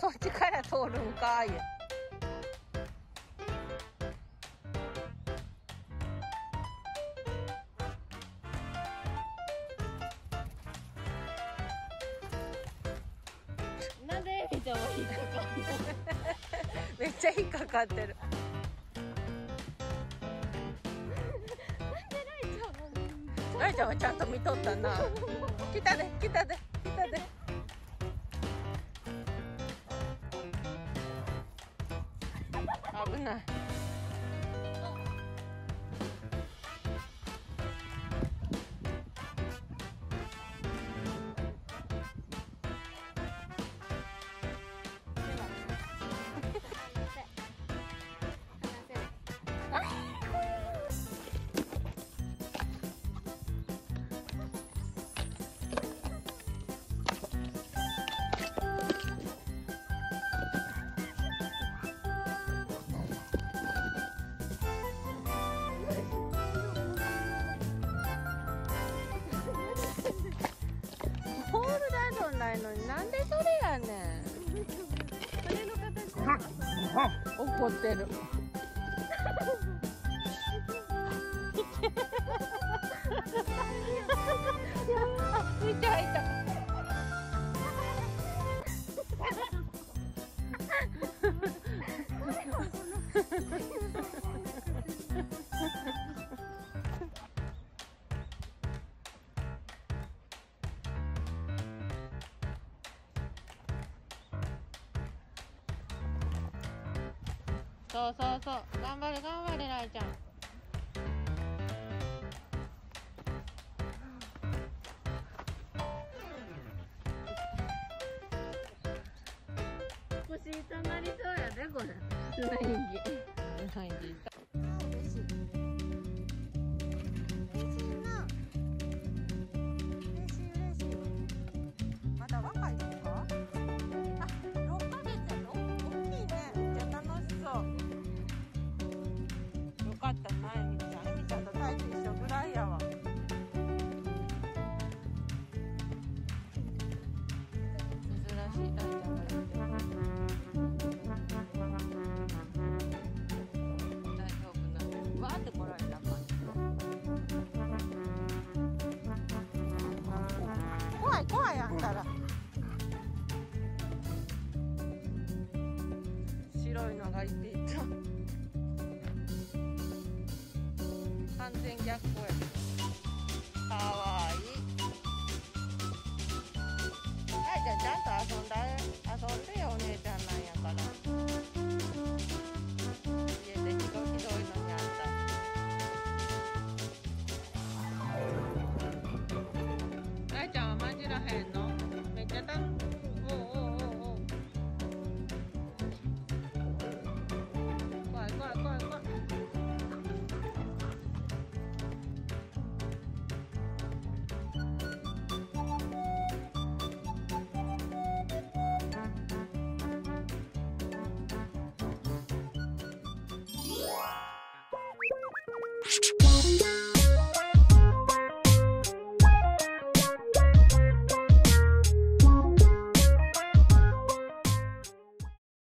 そっちから通るんかい。なんでエミちゃんは引っかかんの？めっちゃ引っかかってる。ライちゃんはちゃんと見とったな。来たで来たで来たで na. ホールダードないのになんでそれやねん。羽の形怒ってるそうそうそう。頑張れ頑張れライちゃん。腰痛なりそうやでこれ 怖いやんたら。白いのがいていた。完全逆光や。かわいい。